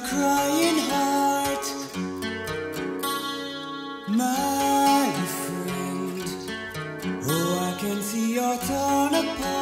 crying heart, my friend. Oh, I can see you're torn apart.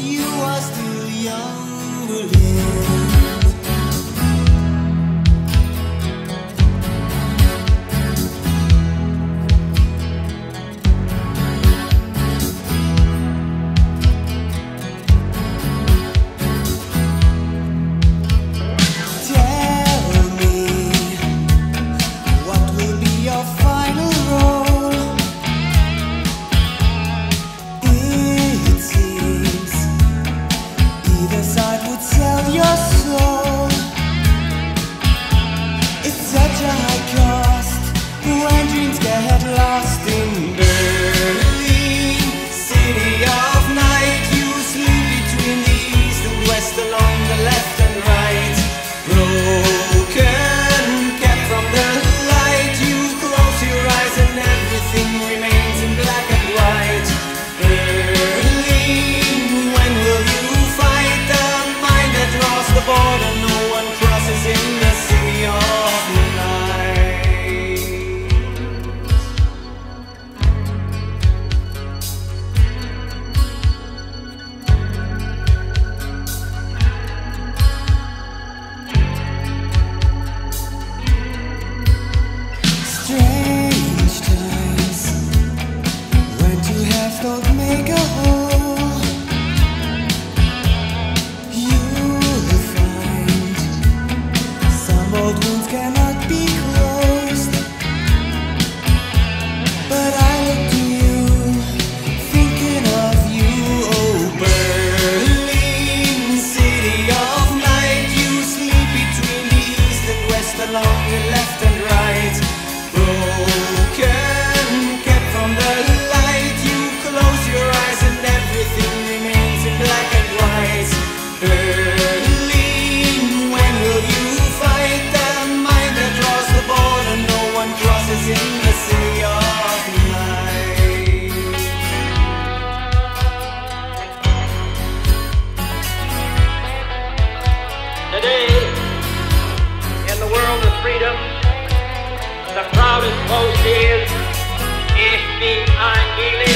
you are still young. left and right. don't old wounds cannot Motiv. Ich bin ein